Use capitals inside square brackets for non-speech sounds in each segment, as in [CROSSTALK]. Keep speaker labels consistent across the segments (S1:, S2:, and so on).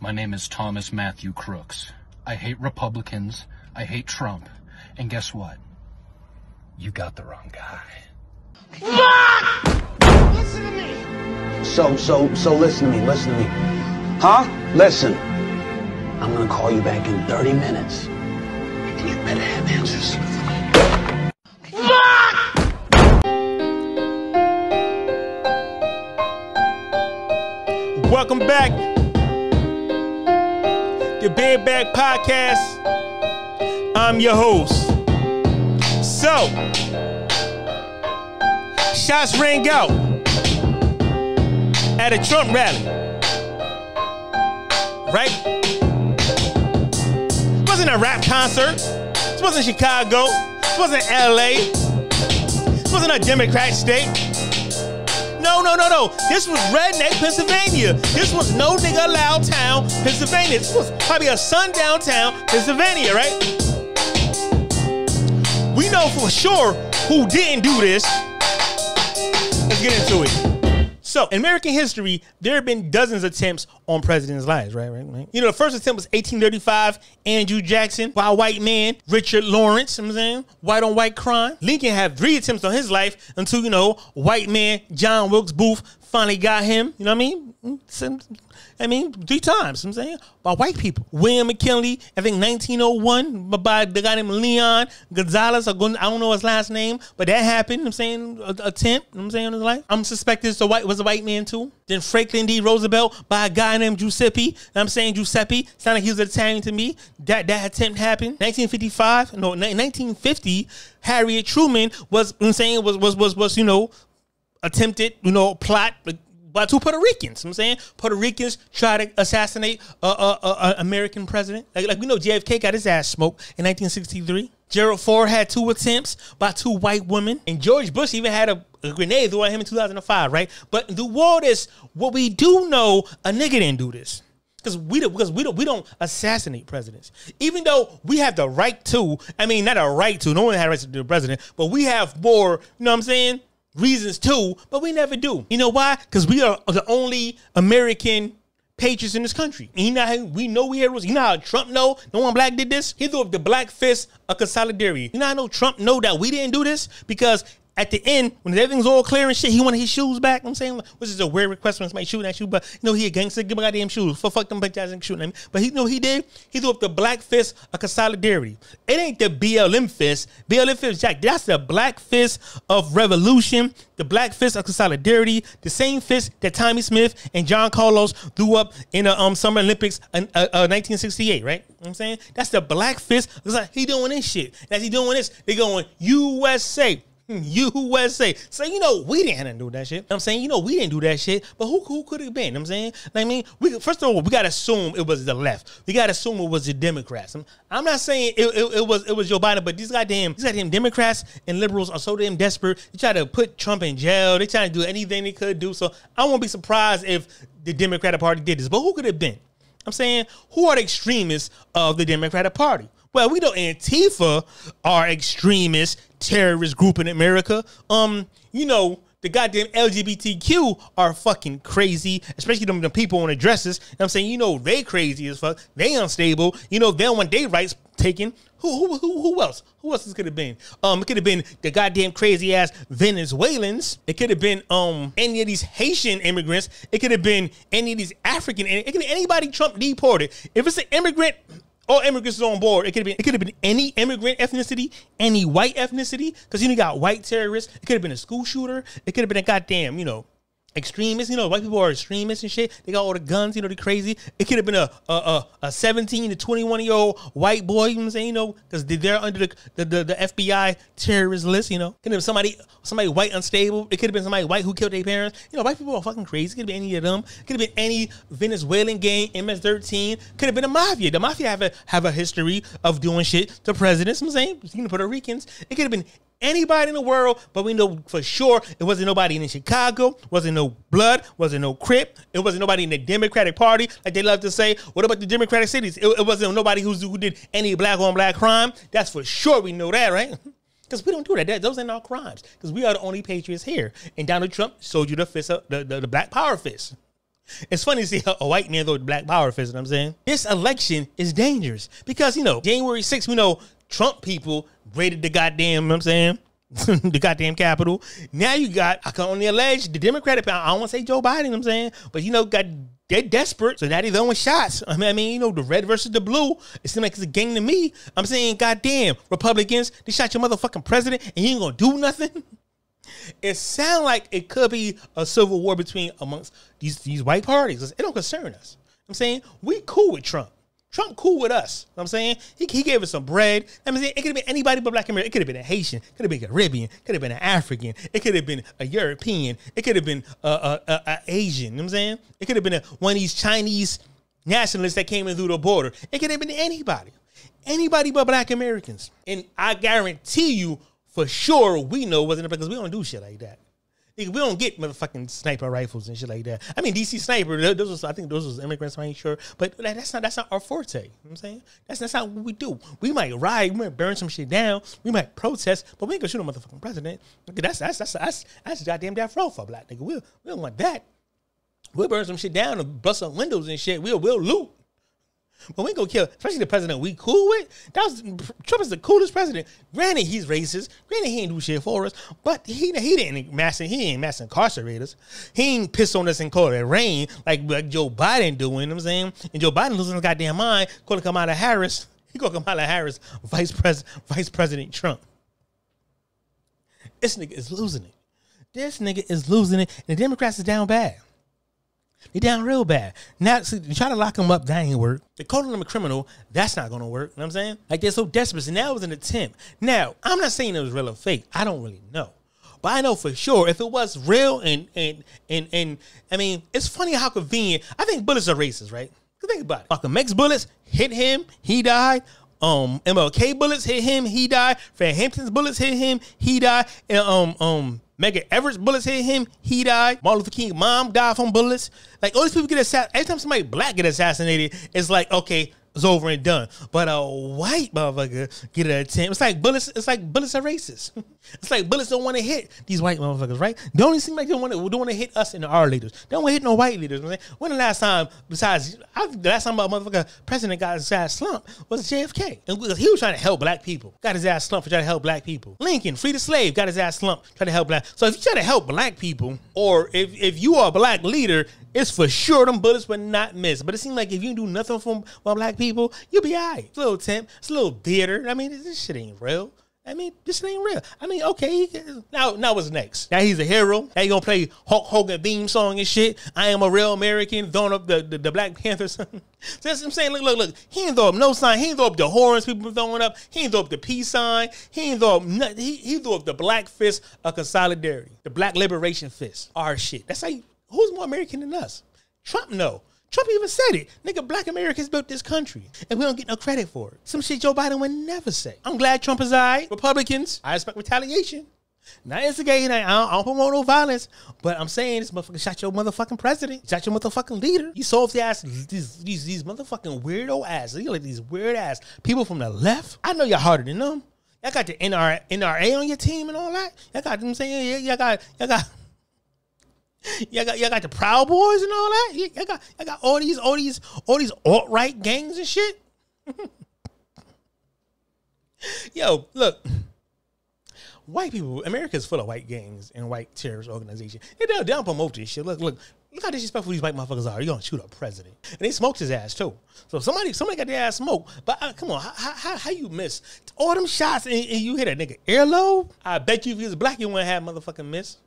S1: My name is Thomas Matthew Crooks. I hate Republicans. I hate Trump. And guess what? You got the wrong guy. Fuck!
S2: Listen to me.
S3: So, so, so listen to me, listen to me. Huh? Listen. I'm gonna call you back in 30 minutes. And you better have answers.
S4: Welcome back. The Bed Back Podcast. I'm your host. So, shots rang out at a Trump rally. Right? It wasn't a rap concert. This wasn't Chicago. This wasn't LA. This wasn't a Democrat state. No, no, no, no. This was redneck Pennsylvania. This was no nigga allowed town, Pennsylvania. This was probably a sundown town, Pennsylvania, right? We know for sure who didn't do this. Let's get into it. So, in American history, there have been dozens of attempts on presidents' lives, right, right, right. You know, the first attempt was 1835, Andrew Jackson, by a white man, Richard Lawrence, you know I'm saying? White on white crime. Lincoln had three attempts on his life until, you know, white man, John Wilkes Booth, finally got him, you know what I mean? I mean, three times, you know I'm saying? By white people. William McKinley, I think 1901, by the guy named Leon Gonzalez. I don't know his last name, but that happened, you know I'm saying? Attempt, you know I'm saying, in his life. I'm suspected it's a white, was a white man too. Then Franklin D. Roosevelt by a guy named Giuseppe. I'm saying Giuseppe, sounded like he was Italian to me. That that attempt happened. 1955, no, 1950, Harriet Truman was, I'm saying, was, was, was, was, you know, attempted, you know, plot uh, by two Puerto Ricans. You know I'm saying Puerto Ricans try to assassinate a, a, a, a American president. Like, like we know JFK got his ass smoked in 1963. Gerald Ford had two attempts by two white women, and George Bush even had a grenade thrown at him in 2005, right? But the world is what we do know. A nigga didn't do this because we don't because we don't we don't assassinate presidents, even though we have the right to. I mean, not a right to. No one had a right to the president, but we have more. You know what I'm saying? Reasons too, but we never do. You know why? Because we are the only American patriots in this country. You know how we know we heroes. You know how Trump know no one black did this? He threw up the black fist of solidarity. You know how I know Trump know that we didn't do this? Because at the end, when everything's all clear and shit, he wanted his shoes back. I'm saying, which is a weird request when somebody shooting at you, but you know he a gangster. Give me goddamn shoes. For fuck them bitch ass shooting at me. But he you know he did. He threw up the black fist of solidarity. It ain't the BLM fist. BLM fist, Jack. That's the black fist of revolution. The black fist of solidarity. The same fist that Tommie Smith and John Carlos threw up in the um, Summer Olympics in uh, uh, 1968. Right. You know I'm saying that's the black fist. Like he doing this shit. As he doing this, they going USA. Mm, USA. So you know we didn't do that shit. I'm saying you know we didn't do that shit. But who who could have been? I'm saying. I mean, we first of all we gotta assume it was the left. We gotta assume it was the Democrats. I'm, I'm not saying it, it, it, was it was Joe Biden, but these goddamn these goddamn Democrats and liberals are so damn desperate. They try to put Trump in jail. They try to do anything they could do. So I won't be surprised if the Democratic Party did this. But who could have been? I'm saying who are the extremists of the Democratic Party? Well, we know Antifa are extremist terrorist group in America. Um, you know, the goddamn LGBTQ are fucking crazy, especially them the people on the dresses. And I'm saying, you know, they crazy as fuck. They unstable. You know, they want their rights taken. Who, who, who, who else? Who else this could have been? Um, it could have been the goddamn crazy ass Venezuelans. It could have been um any of these Haitian immigrants. It could have been any of these African. It could anybody Trump deported. If it's an immigrant all immigrants is on board. It could have been it could have been any immigrant ethnicity, any white ethnicity, because you know you got white terrorists. It could have been a school shooter. It could have been a goddamn, you know, extremists. You know, white people are extremists and shit. They got all the guns. You know, they crazy. It could have been a a, a, a seventeen to twenty one year old white boy. You know what I'm saying? You know, because they're under the, the the, the FBI terrorist list. You know, could have somebody somebody white unstable. It could have been somebody white who killed their parents. You know, white people are fucking crazy. Could have been any of them. Could have been any Venezuelan gang, MS-13. Could have been a mafia. The mafia have a have a history of doing shit to presidents. I'm saying, you know, Puerto Ricans. It could have been anybody in the world, but we know for sure it wasn't nobody in Chicago, wasn't no blood, wasn't no Crip, it wasn't nobody in the Democratic Party, like they love to say. What about the Democratic cities? It, it wasn't nobody who's, who did any black on black crime. That's for sure. We know that, right? [LAUGHS] Because we don't do that. that. Those ain't our crimes. Because we are the only patriots here. And Donald Trump showed you the fist, of, the, the, the black power fist. It's funny to see a white man a black power fist. You know what I'm saying this election is dangerous because you know January 6th, we know Trump people raided the goddamn. You know what I'm saying [LAUGHS] the goddamn Capitol. Now you got I can only allege the Democratic. I don't want to say Joe Biden. You know I'm saying, but you know got they're desperate, so now they're throwing shots. [LAUGHS] I mean, I mean, you know, the red versus the blue. It seems like it's a game to me. I'm saying, goddamn, Republicans, they shot your motherfucking president, and you ain't gonna do nothing. [LAUGHS] It sounds like it could be a civil war between amongst these these white parties. It don't concern us. I'm saying we cool with Trump. Trump cool with us. You know what I'm saying he, he gave us some bread. I'm saying it could have been anybody but black American. It could have been a Haitian. Could have been a Caribbean. Could have been an African. It could have been a European. It could have been a, a, a, a Asian. You know what I'm saying it could have been one of these Chinese nationalists that came in through the border. It could have been anybody, anybody but black Americans. And I guarantee you, for sure, we know it wasn't because we don't do shit like that. Nigga, we don't get motherfucking sniper rifles and shit like that. I mean, DC sniper, those was, I think those was immigrants. I ain't sure, but that- that's not that's not our forte. You know what I'm saying that's that's not what we do. We might ride, we might burn some shit down, we might protest, but we ain't gonna shoot a motherfucking president. Nigga, that's that's that's that's that's goddamn death row for a black nigga. We we don't want that. We'll burn some shit down and bust some windows and shit. We'll we'll loot. But we gonna kill, especially the president we cool with. That was Trump is the coolest president. Granted, he's racist. Granted, he ain't do shit for us. But he he didn't mass he ain't mass incarcerate us. He ain't piss on us and call it rain like, like Joe Biden doing. You know what I'm saying? And Joe Biden losing his goddamn mind, calling Kamala Harris. He called Kamala Harris Vice President Vice President Trump. This nigga is losing it. This nigga is losing it. And the Democrats is down bad. They down real bad. Now, see, you try to lock them up, that ain't work. They calling them a criminal, that's not gonna work. You know what I'm saying? Like they're so desperate. Now it was an attempt. Now, I'm not saying it was real or fake. I don't really know. But I know for sure if it was real and and and and I mean, it's funny how convenient. I think bullets are racist, right? Think about it. Fucking X bullets hit him, he died. Um, MLK bullets hit him, he died. Fred Hampton's bullets hit him, he died. And um um Medgar Everett's bullets hit him, he died. Martin Luther King mom died from bullets. Like all these people get assassinated. Every time somebody black get assassinated, it's like okay, it's over and done. But a white motherfucker get an attempt. It's like bullets. It's like bullets are racist. [LAUGHS] It's like bullets don't want to hit these white motherfuckers, right? They only seem like they want to. Don't want to hit us and our leaders. They don't want to hit no white leaders. Man. When the last time, besides I, the last time a motherfucker president got his ass slumped was JFK, and he was trying to help black people. Got his ass slumped for trying to help black people. Lincoln, free the slave, got his ass slumped trying to help black. So if you try to help black people, or if if you are a black leader, it's for sure them bullets would not miss. But it seems like if you do nothing for, for black people, you'll be alright. It's a little temp, it's a little theater. I mean, this shit ain't real. I mean, this ain't real. I mean, okay. Now, now what's next? Now he's a hero. Now he gonna play Hulk Hogan theme song and shit. I am a real American, throwing up the, the, the Black Panthers. so [LAUGHS] that's what I'm saying. Look, look, look. He ain't throw up no sign. He ain't throw up the horns people throwing up. He ain't throw up the peace sign. He ain't throw up nothing. He, he threw up the black fist of solidarity. The black liberation fist. Our shit. That's how you, who's more American than us? Trump no. Trump even said it. Nigga, black Americans built this country. And we don't get no credit for it. Some shit Joe Biden would never say. I'm glad Trump is I. Republicans, I expect retaliation. Not instigating. I don't, I don't promote no violence. But I'm saying this motherfucker shot your motherfucking president. Shot your motherfucking leader. You soft ass these, these these motherfucking weirdo ass. You like these weird ass people from the left. I know you're harder than them. Y'all got the NRA, NRA on your team and all that. Y'all got them saying y'all got y'all got [LAUGHS] Y'all got y'all got the Proud Boys and all that. Y'all got y'all got all these all these all these alt right gangs and shit. [LAUGHS] Yo, look. White people, America's full of white gangs and white terrorist organizations. They don't, they don't promote this shit. Look, look, look how disrespectful these white motherfuckers are. You're gonna shoot a president, and they smoked his ass too. So somebody, somebody got their ass smoked. But uh, come on, how, how, how you miss all them shots and, and you hit a nigga earlobe? I bet you if he was black, you wouldn't have motherfucking miss.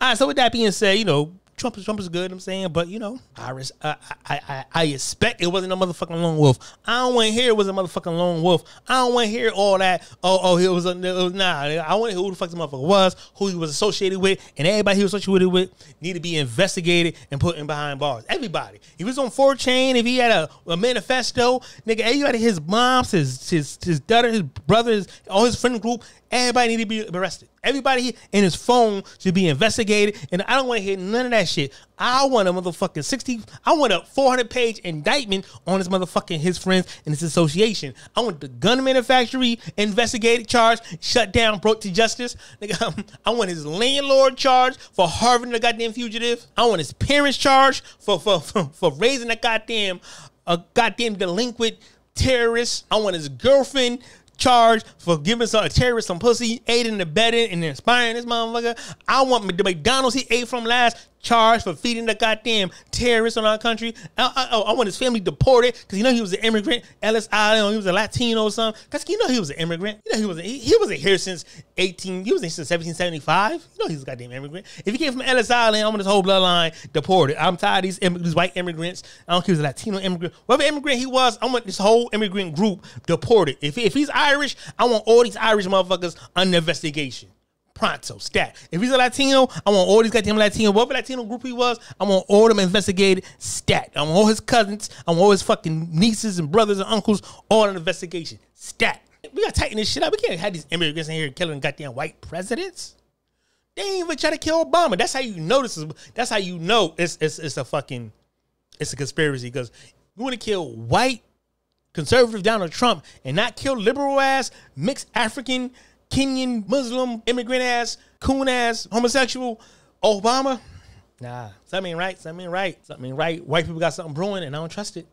S4: All right, so with that being said, you know, Trump is Trump is good. I'm saying, but you know, I res- I, I I I expect it wasn't a motherfucking lone wolf. I don't want to hear it was a motherfucking lone wolf. I don't want to hear all that. Oh oh, it was a it was, nah. I want to hear who the fuck the motherfucker was, who he was associated with, and everybody he was associated with need to be investigated and put in behind bars. Everybody. If he was on 4chan, if he had a, a manifesto, nigga, everybody, his moms, his his his daughter, his brothers, all his friend group, everybody need to be arrested. Everybody in his phone should be investigated, and I don't want to hear none of that shit. I want a motherfucking sixty. I want a four hundred page indictment on his motherfucking his friends and his association. I want the gun manufacturer investigated, charged, shut down, brought to justice. Nigga, [LAUGHS] I want his landlord charged for harboring the goddamn fugitive. I want his parents charged for for for, for raising a goddamn a goddamn delinquent terrorist. I want his girlfriend charged for giving some a terrorist some pussy, aiding and abetting and inspiring this motherfucker. I want the McDonald's he ate from last charged for feeding the goddamn terrorists on our country. I, I, oh, I want his family deported because you know he was an immigrant. Ellis Island, he was a Latino or something. Because you know he was an immigrant. You know he was he, he wasn't here since eighteen. He was here since seventeen seventy five. You know he's a goddamn immigrant. If he came from Ellis Island, I want his whole bloodline deported. I'm tired of these, these white immigrants. I don't care if he's a Latino immigrant, whatever immigrant he was. I want this whole immigrant group deported. If if he's Irish, I want all these Irish motherfuckers under investigation pronto, stat. If he's a Latino, I want all these goddamn Latino, whatever Latino group he was, I want all them investigated, stat. I want all his cousins, I want all his fucking nieces and brothers and uncles, all in investigation, stat. We gotta tighten this shit up. We can't have these immigrants in here killing goddamn white presidents. They ain't even try to kill Obama. That's how you know this is. That's how you know it's it's, it's a fucking it's a conspiracy because you want to kill white conservative Donald Trump and not kill liberal ass mixed African Kenyan Muslim immigrant ass coon ass homosexual Obama. Nah, something ain't right. Something ain't right. Something ain't right. White people got something brewing, and I don't trust it.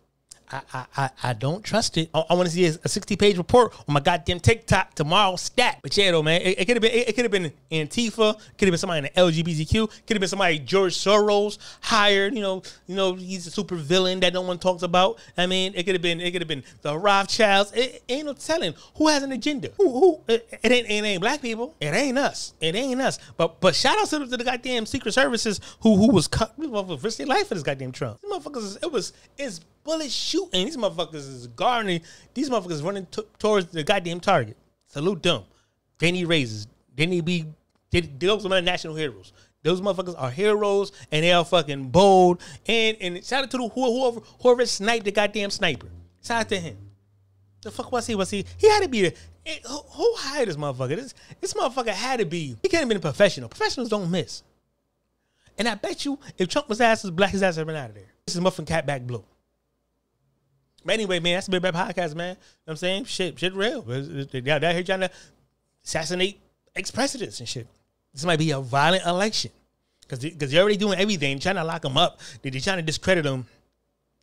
S4: I I I, I don't trust it. I, I want to see a, sixty page report on my goddamn TikTok tomorrow. Stat, but yeah, though, man, it, it could have been it, it could have been Antifa, could have been somebody in the LGBTQ, could have been somebody George Soros hired. You know, you know, he's a super villain that no one talks about. I mean, it could have been it could have been the Rothschilds. It, it ain't no telling who has an agenda. Who who? It, it ain't it ain't black people. It ain't us. It ain't us. But but shout out to the, goddamn Secret Services who who was cut. Risked their life for this goddamn Trump. These motherfuckers, it was it's bullet shooting. These motherfuckers is guarding. These motherfuckers running t- towards the goddamn target. Salute them. They need raises. They need be. They, those are my national heroes. Those motherfuckers are heroes, and they are fucking bold. And and shout out to the whoever whoever sniped the goddamn sniper. Shout out to him. The fuck was he? Was he? He had to be. It, eh, who, who hired this motherfucker? This this motherfucker had to be. He can't have been a professional. Professionals don't miss. And I bet you, if Trump was ass was black, his ass have been out of there. This is muffin cat back blue. But anyway, man, that's a big bad podcast, man. You know what I'm saying? Shit, shit real. They're out here trying to assassinate ex presidents and shit. This might be a violent election. Because because they're already doing everything, trying to lock him up. They're trying to discredit him.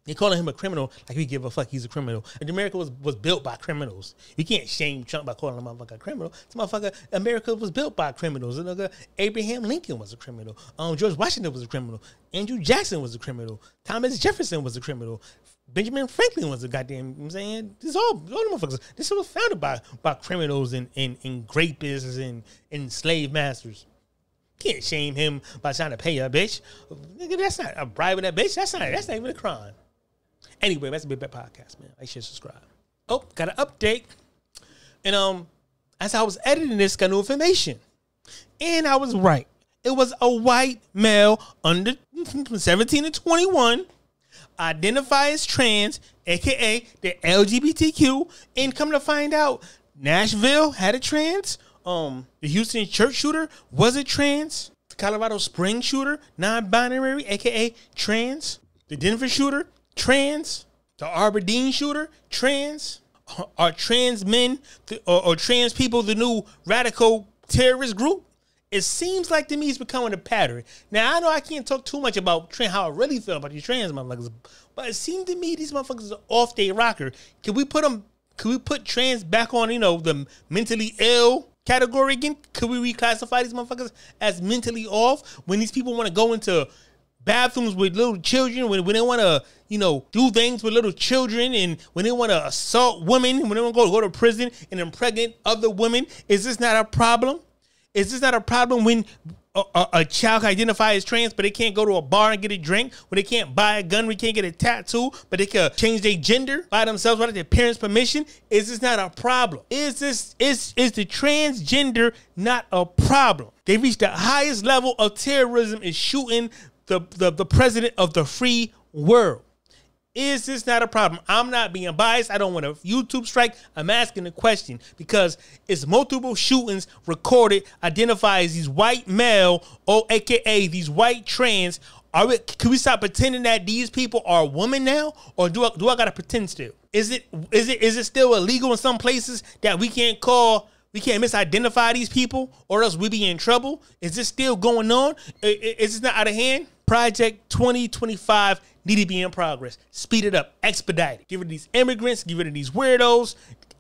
S4: They're calling him a criminal like we give a fuck he's a criminal. And America was, was built by criminals. You can't shame Trump by calling him a motherfucker a criminal. This motherfucker, America was built by criminals. Abraham Lincoln was a criminal. Um, George Washington was a criminal. Andrew Jackson was a criminal. Thomas Jefferson was a criminal. Benjamin Franklin was a goddamn, I'm saying? This all, all the motherfuckers. This was founded by by criminals and, and, and rapists and, and slave masters. Can't shame him by trying to pay a bitch. Nigga, that's not a bribing that bitch. That's not that's not even a crime. Anyway, that's a big bad podcast, man. I should subscribe. Oh, got an update. And um, as I was editing this, got new information. And I was right. It was a white male under 17 to 21 identify as trans, aka the LGBTQ, and come to find out, Nashville had a trans. Um, the Houston church shooter was a trans. The Colorado Springs shooter, non-binary, aka trans. The Denver shooter, trans. The Aberdeen shooter, trans. [LAUGHS] Are trans men or, or trans people the new radical terrorist group? It seems like to me it's becoming a pattern. Now I know I can't talk too much about trans, how I really feel about these trans motherfuckers, but it seems to me these motherfuckers are off their rocker. Can we put them? Can we put trans back on you know the mentally ill category again? Could we reclassify these motherfuckers as mentally off when these people want to go into bathrooms with little children when, when they want to you know do things with little children and when they want to assault women when they want to go, go to prison and impregnate other women is this not a problem is this not a problem when a, a, a child can identify as trans, but they can't go to a bar and get a drink? When they can't buy a gun, we can't get a tattoo, but they can change their gender by themselves without their parents' permission? Is this not a problem? Is this is is the transgender not a problem? They reached the highest level of terrorism is shooting the, the, the president of the free world. Is this not a problem? I'm not being biased. I don't want a YouTube strike. I'm asking the question because it's multiple shootings recorded, identified as these white male, or AKA these white trans. Are we, can we stop pretending that these people are women now, or do I, do I gotta pretend still? Is it is it is it still illegal in some places that we can't call we can't misidentify these people, or else we be in trouble? Is this still going on? Is this not out of hand? Project 2025 need to be in progress. Speed it up, expedite it. Give it to these immigrants, give it to these weirdos.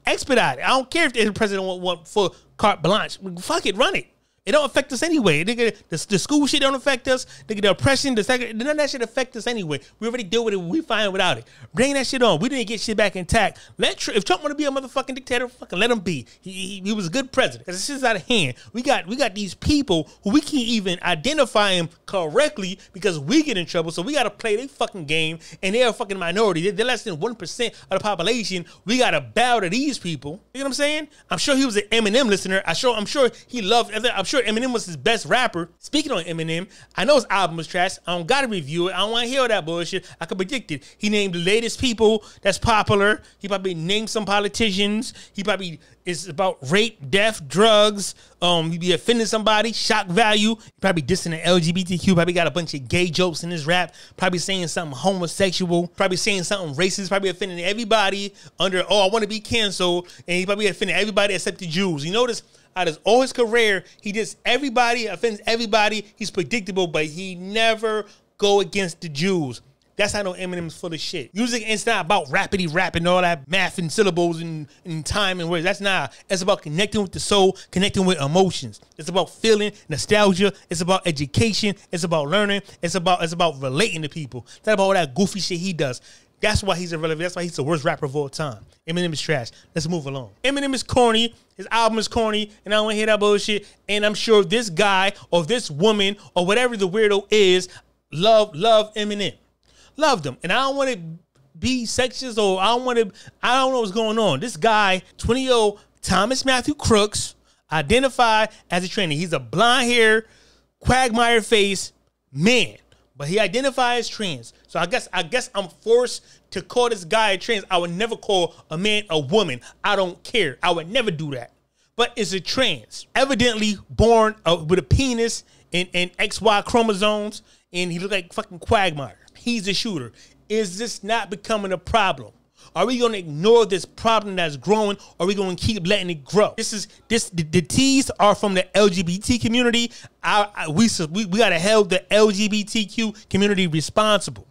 S4: Expedite it. I don't care if the president want, want for carte blanche. Fuck it, run it. It don't affect us anyway. Nigga, the, the school shit don't affect us. Nigga, the oppression, the second, none of that shit affect us anyway. We already deal with it. We fine without it. Bring that shit on. We didn't get shit back intact. Let if Trump want to be a motherfucking dictator, fucking let him be. He, he, he was a good president. Cause this is out of hand. We got we got these people who we can't even identify him correctly because we get in trouble. So we got to play their fucking game, and they're a fucking minority. They're, they're less than one percent of the population. We got to bow to these people. You know what I'm saying? I'm sure he was an Eminem listener. I sure I'm sure he loved. I'm sure Eminem was his best rapper. Speaking on Eminem, I know his album was trash. I don't gotta review it. I don't want to hear that bullshit. I could predict it. He named the latest people that's popular. He probably named some politicians. He probably is about rape, death, drugs. Um, he be offending somebody, shock value. He probably dissing the LGBTQ. Probably got a bunch of gay jokes in his rap. Probably saying something homosexual. Probably saying something racist. Probably offending everybody under. Oh, I want to be canceled. And he probably offending everybody except the Jews. You notice out of all his career, he just everybody offends everybody. He's predictable, but he never go against the Jews. That's how I know Eminem's full of shit. Music it's not about rapidly rapping all that math and syllables and, and time and words. That's not. It's about connecting with the soul, connecting with emotions. It's about feeling nostalgia. It's about education. It's about learning. It's about it's about relating to people. It's not about all that goofy shit he does. That's why he's irrelevant. That's why he's the worst rapper of all time. Eminem is trash. Let's move along. Eminem is corny. His album is corny, and I don't want to hear that bullshit. And I'm sure this guy or this woman or whatever the weirdo is love love Eminem, loved him. And I don't want to be sexist or I don't want to. I don't know what's going on. This guy, 20 year old Thomas Matthew Crooks, identified as a trainer. He's a blonde hair, quagmire face man but he identifies trans. So I guess I guess I'm forced to call this guy a trans. I would never call a man a woman. I don't care. I would never do that. But it's a trans, evidently born uh, with a penis and, and XY chromosomes, and he look like fucking Quagmire. He's a shooter. Is this not becoming a problem? Are we going to ignore this problem that's growing? Or are we going to keep letting it grow? This is this. The, the T's are from the LGBT community. I, I, we we, we got to hold the LGBTQ community responsible.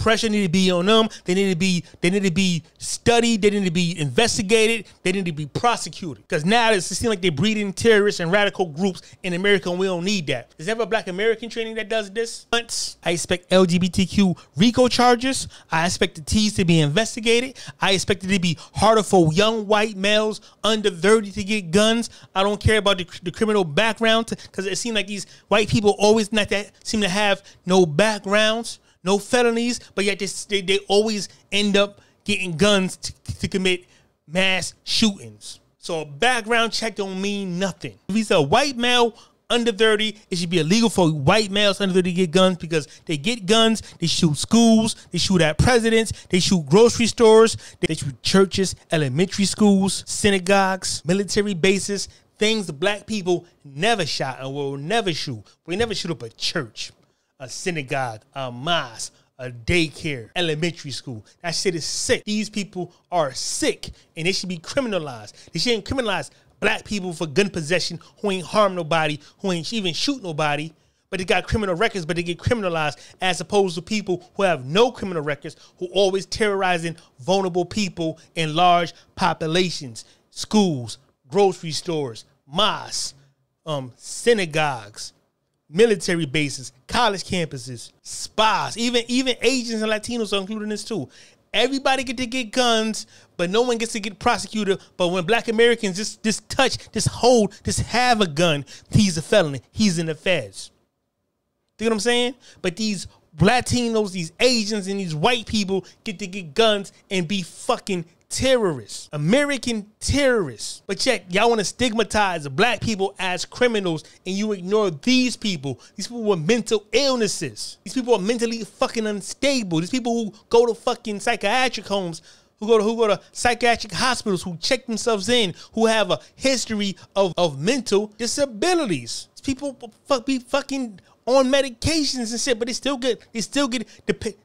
S4: Pressure need to be on them. They need to be they need to be studied. They need to be investigated. They need to be prosecuted. Because now it seems like they're breeding terrorists and radical groups in America, and we don't need that. Is there a Black American training that does this? Once I expect LGBTQ RICO charges. I expect the T's to be investigated. I expect it to be harder for young white males under 30 to get guns. I don't care about the, the criminal background because it seems like these white people always not that seem to have no backgrounds no felonies, but yet they, they always end up getting guns to, to commit mass shootings. So a background check don't mean nothing. If he's a white male under 30, it should be illegal for white males under 30 to get guns because they get guns, they shoot schools, they shoot at presidents, they shoot grocery stores, they shoot churches, elementary schools, synagogues, military bases, things the black people never shot and will never shoot. We never shoot up a church a synagogue, a mosque, a daycare, elementary school. That shit is sick. These people are sick and they should be criminalized. They shouldn't criminalize black people for gun possession who ain't harm nobody, who ain't even shoot nobody, but they got criminal records, but they get criminalized as opposed to people who have no criminal records, who always terrorizing vulnerable people in large populations, schools, grocery stores, mosques, um, synagogues, military bases, college campuses, spas, even even Asians and Latinos are included in this too. Everybody get to get guns, but no one gets to get prosecuted. But when black Americans just just touch, just hold, just have a gun, he's a felony. He's in the feds. You know what I'm saying? But these Latinos, these Asians, and these white people get to get guns and be fucking terrorists, American terrorists. But yet, y'all want to stigmatize black people as criminals and you ignore these people. These people with mental illnesses. These people are mentally fucking unstable. These people who go to fucking psychiatric homes who go to who go to psychiatric hospitals, who check themselves in, who have a history of, of mental disabilities. People fuck, be fucking on medications and shit, but they still get they still get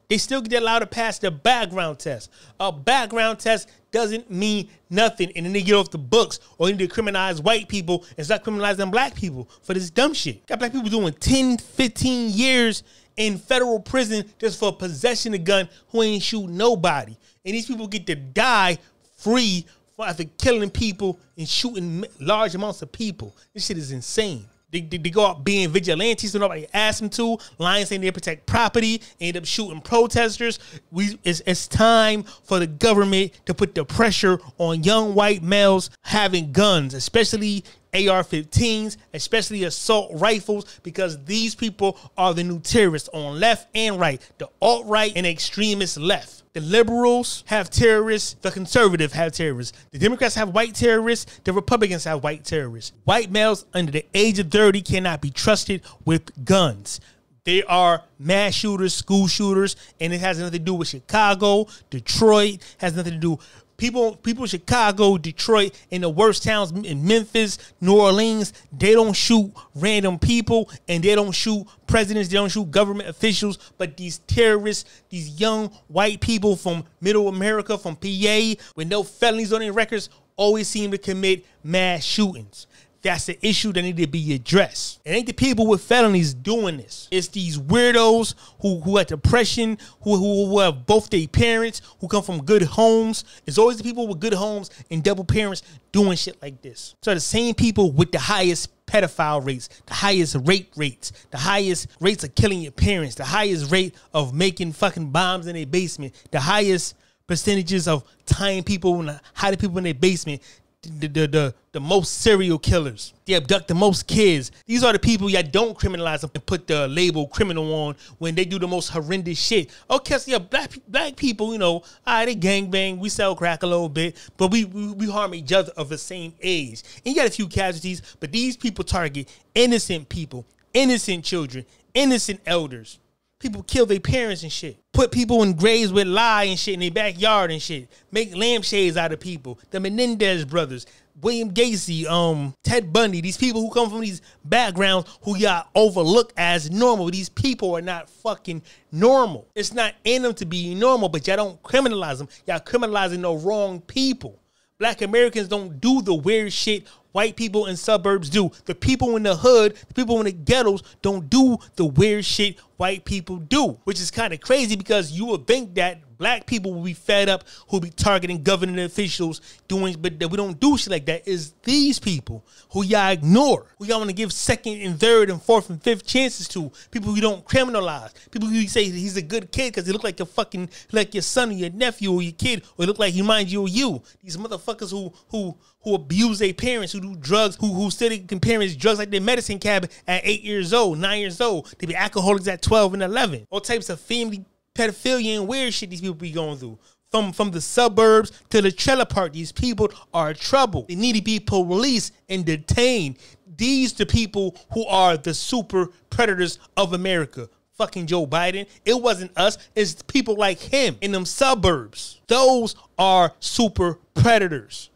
S4: they still get allowed to pass the background test. A background test doesn't mean nothing, and then they get off the books or to criminalize white people and start criminalizing black people for this dumb shit. Got black people doing 10, 15 years in federal prison just for possession of gun who ain't shoot nobody and these people get to die free after killing people and shooting large amounts of people. This shit is insane. They, they, they, go out being vigilantes so nobody asked them to. Lions saying they protect property, end up shooting protesters. We it's, it's time for the government to put the pressure on young white males having guns, especially AR-15s, especially assault rifles, because these people are the new terrorists on left and right, the alt-right and extremist left. The liberals have terrorists. The conservatives have terrorists. The Democrats have white terrorists. The Republicans have white terrorists. White males under the age of 30 cannot be trusted with guns. They are mass shooters, school shooters, and it has nothing to do with Chicago, Detroit, has nothing to do people people in Chicago, Detroit, in the worst towns in Memphis, New Orleans, they don't shoot random people and they don't shoot presidents, they don't shoot government officials, but these terrorists, these young white people from middle America, from PA, with no felonies on their records, always seem to commit mass shootings. That's the issue that need to be addressed. It ain't the people with felonies doing this. It's these weirdos who who have depression, who, who, who have both their parents, who come from good homes. It's always the people with good homes and double parents doing shit like this. So the same people with the highest pedophile rates, the highest rape rates, the highest rates of killing your parents, the highest rate of making fucking bombs in their basement, the highest percentages of tying people and hiding people in their basement the, the, the, the, most serial killers. They abduct the most kids. These are the people that don't criminalize them and put the label criminal on when they do the most horrendous shit. Okay, so yeah, black black people, you know, all right, they gang bang, we sell crack a little bit, but we, we, we harm each other of the same age. And you got a few casualties, but these people target innocent people, innocent children, innocent elders. People kill their parents and shit. Put people in graves with lie and shit in their backyard and shit. Make lampshades out of people. The Menendez brothers, William Gacy, um, Ted Bundy, these people who come from these backgrounds who y'all overlook as normal. These people are not fucking normal. It's not in them to be normal, but y'all don't criminalize them. Y'all criminalizing the wrong people. Black Americans don't do the weird shit white people in suburbs do. The people in the hood, the people in the ghettos don't do the weird shit white people do, which is kind of crazy because you would think that black people will be fed up who be targeting government officials doing, but that we don't do shit like that. Is these people who y'all ignore, who y'all want to give second and third and fourth and fifth chances to, people who don't criminalize, people who say he's a good kid because he look like your fucking like your son or your nephew or your kid, or he look like he reminds you of you. These motherfuckers who who who abuse their parents, who do drugs, who who still comparing drugs like their medicine cabinet at eight years old, nine years old. They be alcoholics at twelve and eleven. All types of family pedophilia and weird shit these people be going through. From from the suburbs to the trailer park, these people are trouble. They need to be policed and detained. These the people who are the super predators of America. Fucking Joe Biden. It wasn't us. It's people like him in them suburbs. Those are super predators.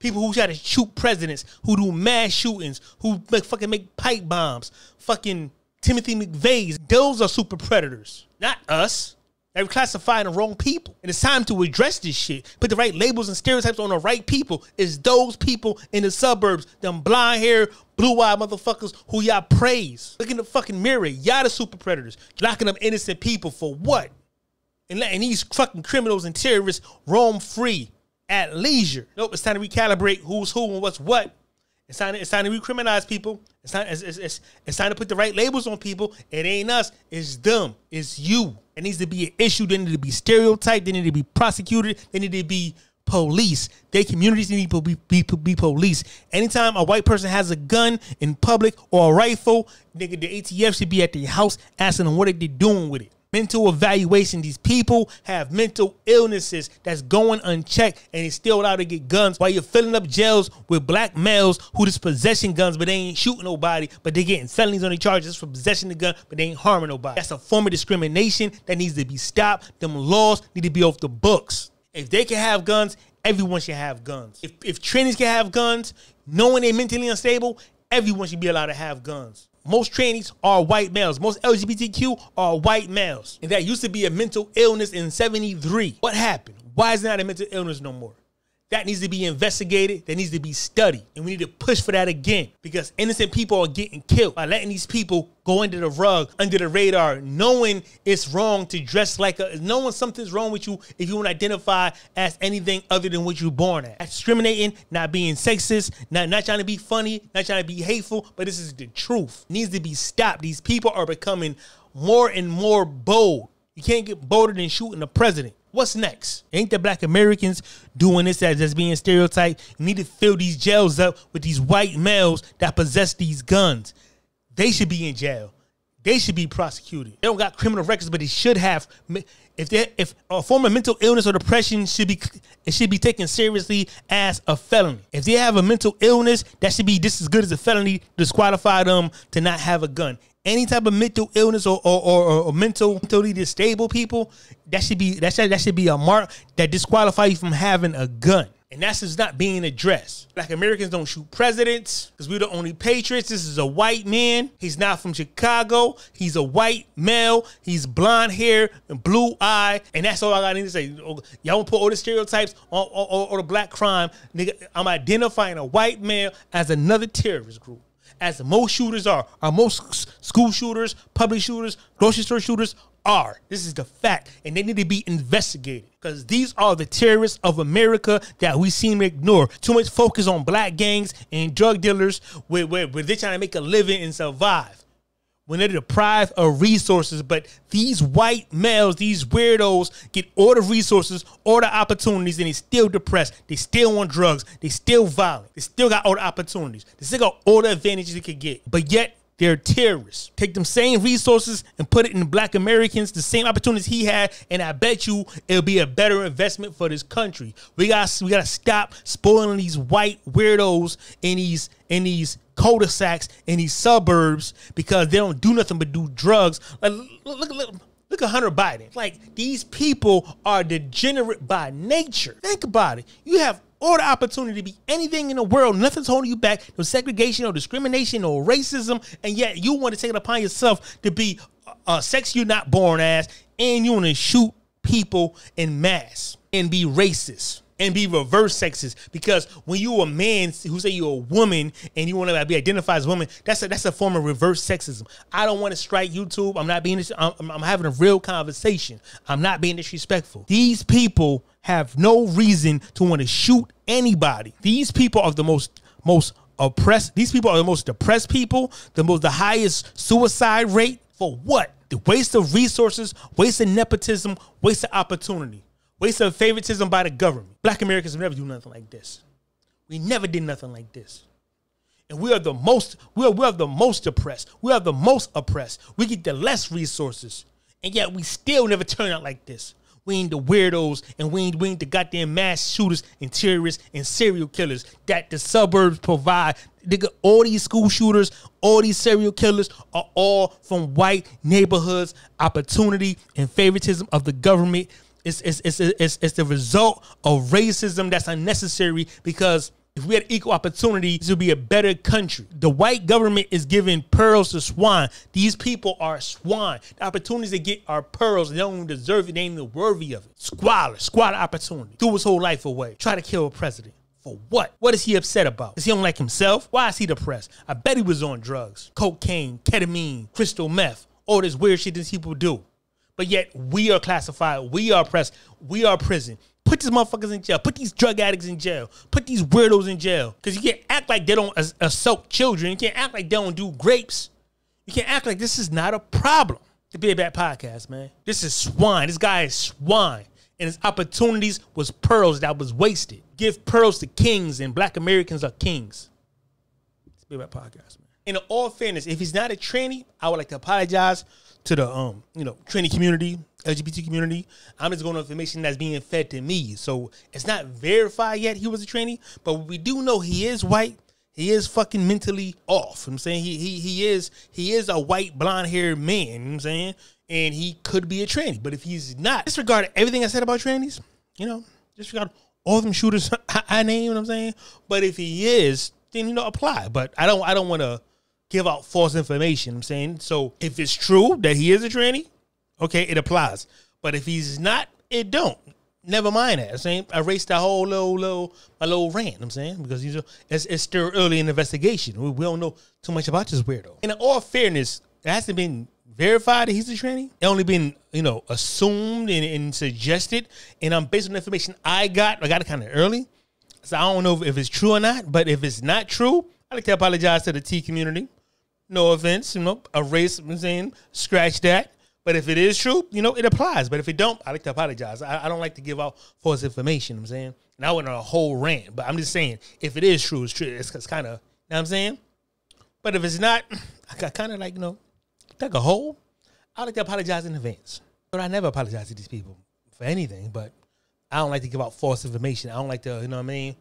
S4: People who try to shoot presidents, who do mass shootings, who make fucking make pipe bombs. Fucking Timothy McVeigh's. Those are super predators. Not us. They're classifying the wrong people. And it's time to address this shit. Put the right labels and stereotypes on the right people. It's those people in the suburbs, them blonde hair, blue eyed motherfuckers who y'all praise. Look in the fucking mirror. Y'all the super predators. Locking up innocent people for what? And letting these fucking criminals and terrorists roam free at leisure. Nope, it's time to recalibrate who's who and what's what. It's time, to, it's time to recriminalize people. It's time, it's, it's, it's, it's time to put the right labels on people. It ain't us, it's them, it's you. It needs to be an issue. They need to be stereotyped. They need to be prosecuted. They need to be police. Their communities need to be, be, be police. Anytime a white person has a gun in public or a rifle, nigga, the ATF should be at their house asking them what are they doing with it. Mental evaluation. These people have mental illnesses that's going unchecked and it's still allowed to get guns while you're filling up jails with black males who just possessing guns, but they ain't shooting nobody, but they getting felonies on their charges for possessing the gun, but they ain't harming nobody. That's a form of discrimination that needs to be stopped. Them laws need to be off the books. If they can have guns, everyone should have guns. If, if trainees can have guns, knowing they're mentally unstable, everyone should be allowed to have guns. Most trainees are white males. Most LGBTQ are white males. And that used to be a mental illness in 73. What happened? Why is it not a mental illness no more? That needs to be investigated. That needs to be studied. And we need to push for that again because innocent people are getting killed by letting these people go under the rug, under the radar, knowing it's wrong to dress like a, knowing something's wrong with you if you to identify as anything other than what you're born as. Discriminating, not being sexist, not, not trying to be funny, not trying to be hateful, but this is the truth. It needs to be stopped. These people are becoming more and more bold. You can't get bolder than shooting the president. What's next? Ain't the black Americans doing this as just being stereotyped? You need to fill these jails up with these white males that possess these guns. They should be in jail. They should be prosecuted. They don't got criminal records, but they should have. If they if a form of mental illness or depression should be it should be taken seriously as a felony. If they have a mental illness, that should be just as good as a felony. Disqualify them to not have a gun any type of mental illness or or, or, or mental mentally disabled people, that should be that should, that should be a mark that disqualify you from having a gun. And that's just not being addressed. Black Americans don't shoot presidents because we're the only patriots. This is a white man. He's not from Chicago. He's a white male. He's blonde hair and blue eye. And that's all I got to say. Oh, y'all want to put all the stereotypes on, on, on, on the black crime. Nigga, I'm identifying a white male as another terrorist group as most shooters are, are most school shooters, public shooters, grocery store shooters are. This is the fact, and they need to be investigated because these are the terrorists of America that we seem to ignore. Too much focus on black gangs and drug dealers where, where, where they're trying to make a living and survive when they're deprived of resources. But these white males, these weirdos, get all the resources, all the opportunities, and they still depressed. They still on drugs. They still violent. They still got all the opportunities. They still got all the advantages they could get. But yet they're terrorists. Take them same resources and put it in black Americans, the same opportunities he had, and I bet you it'll be a better investment for this country. We got we gotta stop spoiling these white weirdos in these in these cul-de-sacs in these suburbs because they don't do nothing but do drugs. Like look, look, look, look at Hunter Biden. Like these people are degenerate by nature. Think about it. You have or the opportunity to be anything in the world. Nothing's holding you back. No segregation or discrimination or racism. And yet you want to take it upon yourself to be a sex you're not born as. And you want to shoot people in mass and be racist and be reverse sexist because when you a man who say you're a woman and you want to be identified as a woman, that's a that's a form of reverse sexism. I don't want to strike YouTube. I'm not being. I'm, I'm having a real conversation. I'm not being disrespectful. These people have no reason to want to shoot anybody. These people are the most most oppressed. These people are the most depressed people. The most the highest suicide rate for what? The waste of resources, waste of nepotism, waste of opportunity. Waste of favoritism by the government. Black Americans never do nothing like this. We never did nothing like this. And we are the most, we are, we are the most oppressed. We are the most oppressed. We get the less resources. And yet we still never turn out like this. We ain't the weirdos and we ain't, we ain't the goddamn mass shooters and terrorists and serial killers that the suburbs provide. Nigga, all these school shooters, all these serial killers are all from white neighborhoods, opportunity and favoritism of the government it's, it's, it's, it's, it's the result of racism that's unnecessary because if we had equal opportunity, this would be a better country. The white government is giving pearls to swine. These people are swine. The opportunities they get are pearls. They don't even deserve it. They ain't even worthy of it. Squalor, squalor opportunity. Threw his whole life away. Try to kill a president. For what? What is he upset about? Is he don't like himself? Why is he depressed? I bet he was on drugs. Cocaine, ketamine, crystal meth, all this weird shit these people do. But yet we are classified, we are oppressed, we are prison. Put these motherfuckers in jail. Put these drug addicts in jail. Put these weirdos in jail. Because you can't act like they don't assault children. You can't act like they don't do grapes. You can't act like this is not a problem. To be a bad podcast, man. This is swine. This guy is swine. And his opportunities was pearls that was wasted. Give pearls to kings, and black Americans are kings. It's be a bad podcast, man. In all fairness, if he's not a tranny, I would like to apologize to the um, you know, training community, LGBT community. I'm just going on information that's being fed to me. So it's not verified yet he was a trainee, but we do know he is white. He is fucking mentally off. I'm saying he he he is he is a white blonde haired man. I'm saying, and he could be a tranny. But if he's not, disregard everything I said about trannies. You know, disregard all them shooters [LAUGHS] I, I name. You know what I'm saying. But if he is, then you know apply. But I don't I don't want to give out false information. I'm saying so if it's true that he is a tranny, okay, it applies. But if he's not, it don't. Never mind that. I'm saying erase the whole little little my little rant. I'm saying because you know it's, it's still early in the investigation. We, we don't know too much about this weirdo. In all fairness, it hasn't been verified that he's a tranny. It only been you know assumed and, and suggested. And I'm um, based on the information I got, I got it kind of early, so I don't know if, it's true or not. But if it's not true, I like to apologize to the T community. No offense, you know, erase. I'm saying scratch that. But if it is true, you know, it applies. But if it don't, I like to apologize. I, I don't like to give out false information. I'm saying, and I went on a whole rant. But I'm just saying, if it is true, it's true. It's, it's kind of, you know what I'm saying. But if it's not, [CLEARS THROAT] I kind of like you know, like a hole. I like to apologize in advance. But I never apologize to these people for anything. But I don't like to give out false information. I don't like to, you know what I mean.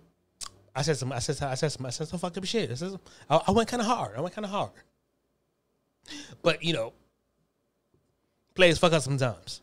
S4: I said some. I said. some, I said some. I said some fucked up shit. I, said some, I, I went kind of hard. I went kind of hard. But you know, players fuck up sometimes.